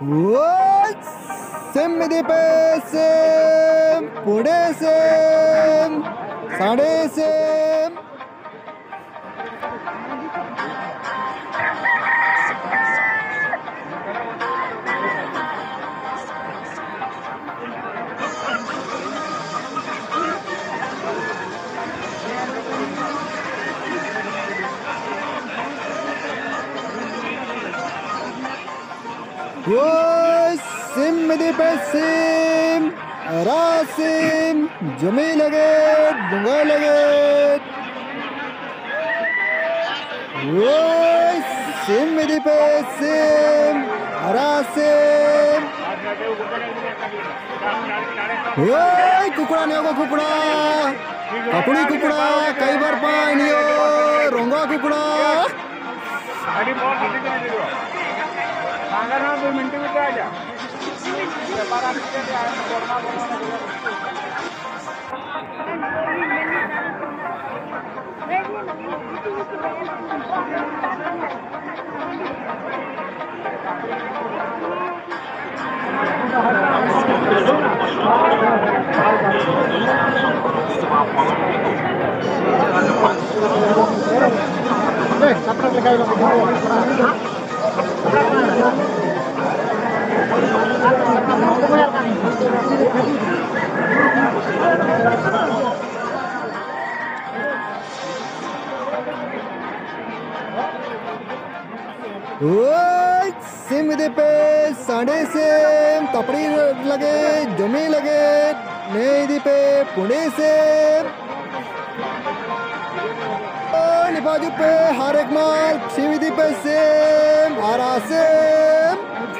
What? Sim de pesim, pude sim, sade sim. Same same Rasim जमी लगे डुंगा लगे SIM पे सिम रासिम कुकुड़ा नहीं कुकुड़ा कपड़ी कुकुड़ा कई बार पानी हो रंगा कुकुड़ा सांगा ना दोन मिनटं बिटं आल्या sim पे, साढ़े सेम, तपड़ी लगे, जमी लगे नहीं पे, पुणे से बाजू पे हर एक माल शिविदी पे सेम, आरा सेम।